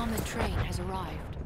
armored train has arrived.